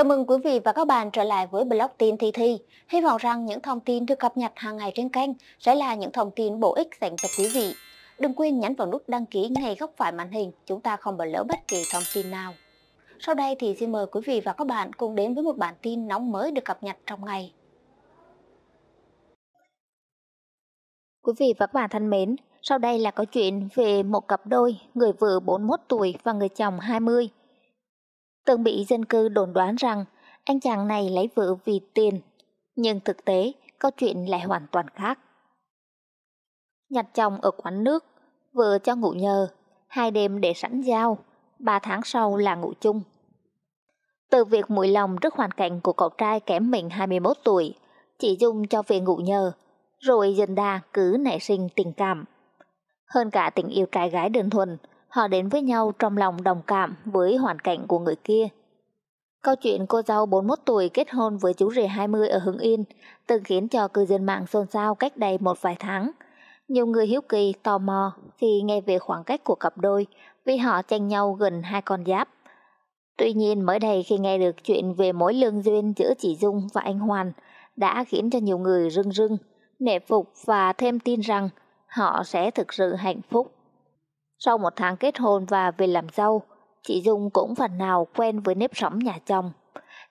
Chào mừng quý vị và các bạn trở lại với blog tin Thi Thi. Hy vọng rằng những thông tin được cập nhật hàng ngày trên kênh sẽ là những thông tin bổ ích dành cho quý vị. Đừng quên nhấn vào nút đăng ký ngay góc phải màn hình, chúng ta không bỏ lỡ bất kỳ thông tin nào. Sau đây thì xin mời quý vị và các bạn cùng đến với một bản tin nóng mới được cập nhật trong ngày. Quý vị và các bạn thân mến, sau đây là câu chuyện về một cặp đôi, người vợ 41 tuổi và người chồng 20 từng bị dân cư đồn đoán rằng anh chàng này lấy vợ vì tiền, nhưng thực tế câu chuyện lại hoàn toàn khác. Nhặt chồng ở quán nước, vợ cho ngủ nhờ, hai đêm để sẵn dao, ba tháng sau là ngủ chung. Từ việc mũi lòng trước hoàn cảnh của cậu trai kém mình 21 tuổi, chị Dung cho về ngủ nhờ, rồi dần đà cứ nảy sinh tình cảm. Hơn cả tình yêu trai gái đơn thuần, họ đến với nhau trong lòng đồng cảm với hoàn cảnh của người kia. Câu chuyện cô dâu 41 tuổi kết hôn với chú rể 20 ở Hưng Yên từng khiến cho cư dân mạng xôn xao cách đây một vài tháng. Nhiều người hiếu kỳ, tò mò khi nghe về khoảng cách của cặp đôi vì họ tranh nhau gần hai con giáp. Tuy nhiên mới đây khi nghe được chuyện về mối lương duyên giữa chị Dung và anh Hoàn đã khiến cho nhiều người rưng rưng, nể phục và thêm tin rằng họ sẽ thực sự hạnh phúc. Sau một tháng kết hôn và về làm dâu, chị Dung cũng phần nào quen với nếp sống nhà chồng.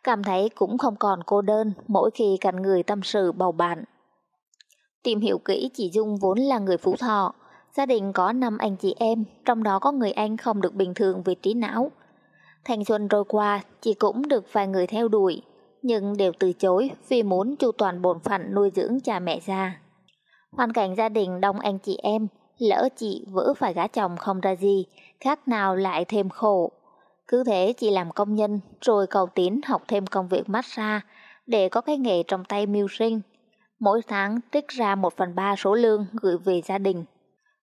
Cảm thấy cũng không còn cô đơn mỗi khi cần người tâm sự bầu bạn. Tìm hiểu kỹ chị Dung vốn là người Phú Thọ, gia đình có 5 anh chị em, trong đó có người anh không được bình thường về trí não. Thành xuân trôi qua, chị cũng được vài người theo đuổi, nhưng đều từ chối vì muốn chu toàn bổn phận nuôi dưỡng cha mẹ già. Hoàn cảnh gia đình đông anh chị em, lỡ chị vỡ phải gã chồng không ra gì, khác nào lại thêm khổ. Cứ thế chị làm công nhân, rồi cầu tín học thêm công việc massage, để có cái nghề trong tay mưu sinh. Mỗi tháng trích ra một phần ba số lương gửi về gia đình.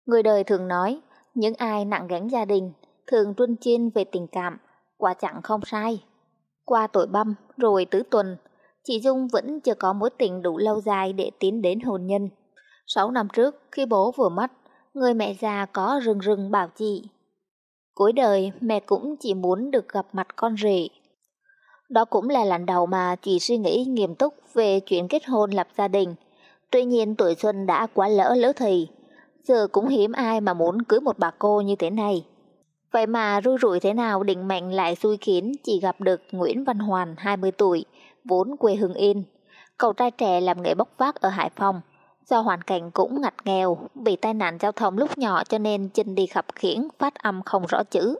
Người đời thường nói, những ai nặng gánh gia đình, thường truân chiên về tình cảm, quả chẳng không sai. Qua tuổi băm, rồi tứ tuần, chị Dung vẫn chưa có mối tình đủ lâu dài để tiến đến hôn nhân. Sáu năm trước, khi bố vừa mất, người mẹ già có rừng rừng bảo chị. Cuối đời mẹ cũng chỉ muốn được gặp mặt con rể. Đó cũng là lần đầu mà chị suy nghĩ nghiêm túc về chuyện kết hôn lập gia đình. Tuy nhiên tuổi xuân đã quá lỡ lỡ thì, giờ cũng hiếm ai mà muốn cưới một bà cô như thế này. Vậy mà rui rủi thế nào định mệnh lại xui khiến chị gặp được Nguyễn Văn Hoàn 20 tuổi, vốn quê Hưng Yên. Cậu trai trẻ làm nghề bốc vác ở Hải Phòng. Do hoàn cảnh cũng ngặt nghèo, bị tai nạn giao thông lúc nhỏ cho nên chân đi khập khiễng, phát âm không rõ chữ.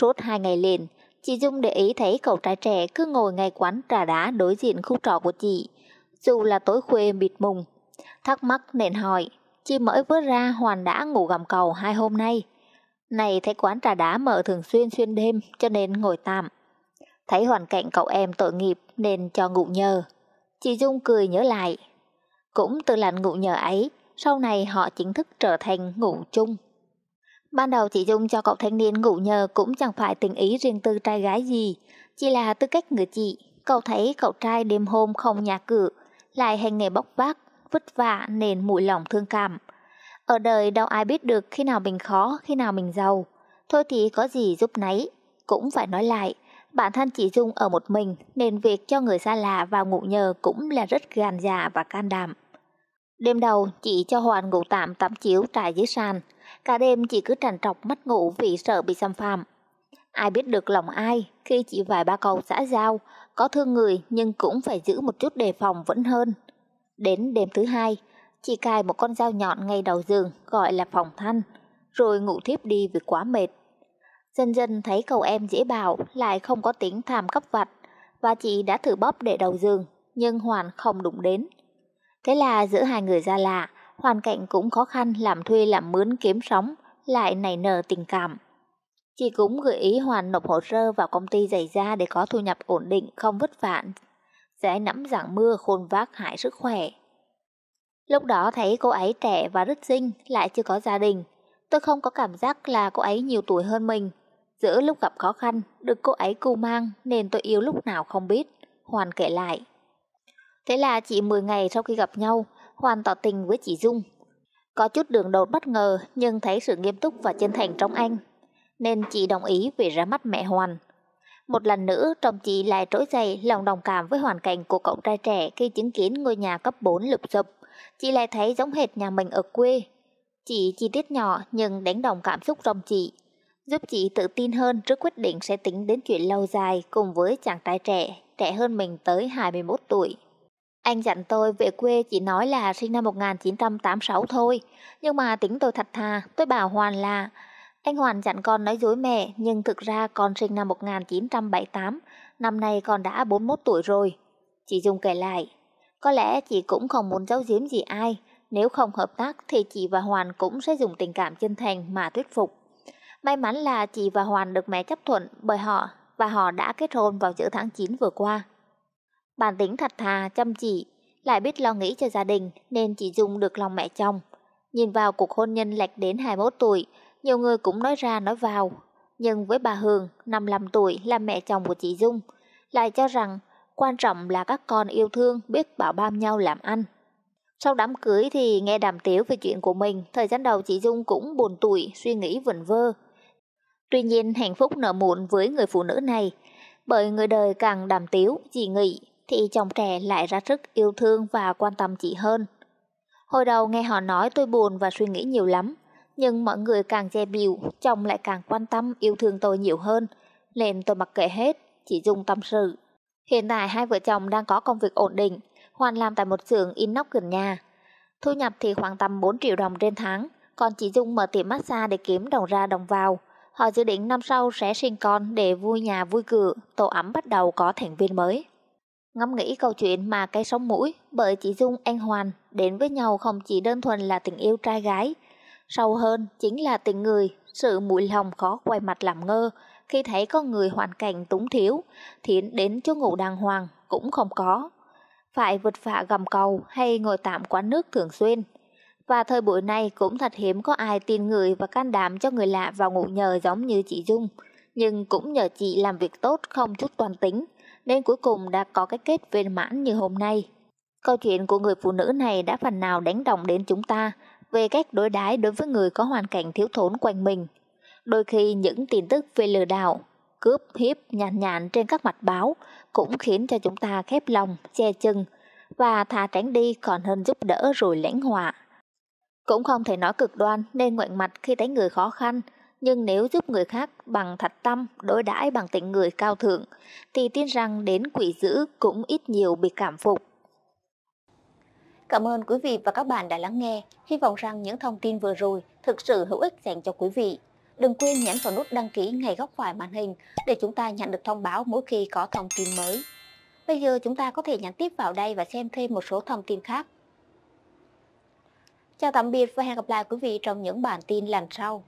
Suốt hai ngày liền, chị Dung để ý thấy cậu trai trẻ cứ ngồi ngay quán trà đá đối diện khu trọ của chị, dù là tối khuya mịt mùng. Thắc mắc nên hỏi, chị mới vớt ra Hoàn đã ngủ gầm cầu hai hôm nay. Này thấy quán trà đá mở thường xuyên xuyên đêm cho nên ngồi tạm. Thấy hoàn cảnh cậu em tội nghiệp nên cho ngủ nhờ. Chị Dung cười nhớ lại, cũng từ lạnh ngủ nhờ ấy, sau này họ chính thức trở thành ngủ chung. Ban đầu chị Dung cho cậu thanh niên ngủ nhờ cũng chẳng phải tình ý riêng tư trai gái gì, chỉ là tư cách người chị. Cậu thấy cậu trai đêm hôm không nhà cửa, lại hành nghề bóc vác, vất vả nên mũi lòng thương cảm. Ở đời đâu ai biết được khi nào mình khó, khi nào mình giàu. Thôi thì có gì giúp nấy. Cũng phải nói lại, bản thân chị Dung ở một mình nên việc cho người xa lạ vào ngủ nhờ cũng là rất gàn dạ và can đảm. Đêm đầu, chị cho Hoàn ngủ tạm tắm chiếu trải dưới sàn. Cả đêm chị cứ trằn trọc mất ngủ vì sợ bị xâm phạm. Ai biết được lòng ai khi chị vài ba câu xã giao, có thương người nhưng cũng phải giữ một chút đề phòng vẫn hơn. Đến đêm thứ hai, chị cài một con dao nhọn ngay đầu giường gọi là phòng thanh, rồi ngủ thiếp đi vì quá mệt. Dần dần thấy cậu em dễ bảo lại không có tính tham cấp vặt và chị đã thử bóp để đầu giường nhưng Hoàn không đụng đến. Thế là giữa hai người ra lạ, hoàn cảnh cũng khó khăn làm thuê làm mướn kiếm sống, lại nảy nở tình cảm. Chị cũng gợi ý Hoàn nộp hồ sơ vào công ty giày da để có thu nhập ổn định, không vất vả. Giải nắm giảng mưa khôn vác hại sức khỏe. Lúc đó thấy cô ấy trẻ và rất xinh, lại chưa có gia đình. Tôi không có cảm giác là cô ấy nhiều tuổi hơn mình. Giữa lúc gặp khó khăn, được cô ấy cưu mang nên tôi yêu lúc nào không biết. Hoàn kể lại. Thế là chỉ 10 ngày sau khi gặp nhau, Hoàn tỏ tình với chị Dung. Có chút đường đột bất ngờ nhưng thấy sự nghiêm túc và chân thành trong anh, nên chị đồng ý về ra mắt mẹ Hoàn. Một lần nữa chồng chị lại trỗi dậy lòng đồng cảm với hoàn cảnh của cậu trai trẻ khi chứng kiến ngôi nhà cấp 4 lụp sụp. Chị lại thấy giống hệt nhà mình ở quê. Chỉ chi tiết nhỏ nhưng đánh đồng cảm xúc trong chị, giúp chị tự tin hơn trước quyết định sẽ tính đến chuyện lâu dài cùng với chàng trai trẻ, trẻ hơn mình tới 21 tuổi. Anh dặn tôi về quê chỉ nói là sinh năm 1986 thôi, nhưng mà tính tôi thật thà, tôi bảo Hoàn là anh Hoàn dặn con nói dối mẹ, nhưng thực ra con sinh năm 1978, năm nay con đã 41 tuổi rồi. Chị Dung kể lại, có lẽ chị cũng không muốn giấu giếm gì ai, nếu không hợp tác thì chị và Hoàn cũng sẽ dùng tình cảm chân thành mà thuyết phục. May mắn là chị và Hoàn được mẹ chấp thuận bởi họ và họ đã kết hôn vào giữa tháng 9 vừa qua. Bản tính thật thà, chăm chỉ, lại biết lo nghĩ cho gia đình nên chị Dung được lòng mẹ chồng. Nhìn vào cuộc hôn nhân lệch đến 21 tuổi, nhiều người cũng nói ra nói vào. Nhưng với bà Hương, 55 tuổi là mẹ chồng của chị Dung, lại cho rằng quan trọng là các con yêu thương biết bảo ban nhau làm ăn. Sau đám cưới thì nghe đàm tiếu về chuyện của mình, thời gian đầu chị Dung cũng buồn tuổi, suy nghĩ vẩn vơ. Tuy nhiên hạnh phúc nở muộn với người phụ nữ này, bởi người đời càng đàm tiếu, chị nghĩ thì chồng trẻ lại ra sức yêu thương và quan tâm chị hơn. Hồi đầu nghe họ nói tôi buồn và suy nghĩ nhiều lắm, nhưng mọi người càng dè bìu, chồng lại càng quan tâm yêu thương tôi nhiều hơn, nên tôi mặc kệ hết, chỉ dùng tâm sự. Hiện tại hai vợ chồng đang có công việc ổn định, Hoàn làm tại một xưởng inox gần nhà. Thu nhập thì khoảng tầm 4 triệu đồng trên tháng, còn chị Dung mở tiệm massage để kiếm đồng ra đồng vào. Họ dự định năm sau sẽ sinh con để vui nhà vui cửa, tổ ấm bắt đầu có thành viên mới. Ngắm nghĩ câu chuyện mà cây sống mũi bởi chị Dung anh Hoàn đến với nhau không chỉ đơn thuần là tình yêu trai gái, sâu hơn chính là tình người, sự mũi lòng khó quay mặt làm ngơ khi thấy có người hoàn cảnh túng thiếu, thì đến chỗ ngủ đàng hoàng cũng không có. Phải vượt phạ gầm cầu hay ngồi tạm quán nước thường xuyên. Và thời buổi này cũng thật hiếm có ai tin người và can đảm cho người lạ vào ngủ nhờ giống như chị Dung. Nhưng cũng nhờ chị làm việc tốt không chút toàn tính, nên cuối cùng đã có cái kết viên mãn như hôm nay. Câu chuyện của người phụ nữ này đã phần nào đánh động đến chúng ta về cách đối đãi đối với người có hoàn cảnh thiếu thốn quanh mình. Đôi khi những tin tức về lừa đảo, cướp, hiếp, nhàn nhàn trên các mặt báo cũng khiến cho chúng ta khép lòng, che chân và thà tránh đi còn hơn giúp đỡ rồi lãnh họa. Cũng không thể nói cực đoan nên ngoảnh mặt khi thấy người khó khăn, nhưng nếu giúp người khác bằng thật tâm, đối đãi bằng tình người cao thượng, thì tin rằng đến quỷ dữ cũng ít nhiều bị cảm phục. Cảm ơn quý vị và các bạn đã lắng nghe. Hy vọng rằng những thông tin vừa rồi thực sự hữu ích dành cho quý vị. Đừng quên nhấn vào nút đăng ký ngay góc phải màn hình để chúng ta nhận được thông báo mỗi khi có thông tin mới. Bây giờ chúng ta có thể nhắn tiếp vào đây và xem thêm một số thông tin khác. Chào tạm biệt và hẹn gặp lại quý vị trong những bản tin lần sau.